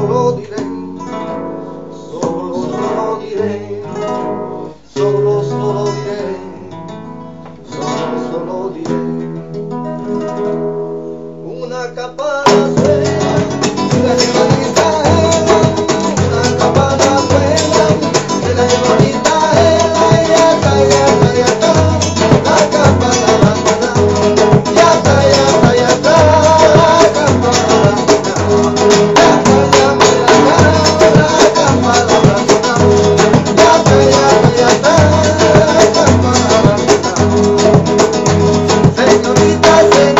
solo di lei, solo solo di lei, solo solo di lei, solo solo di lei. Una cappella Dale.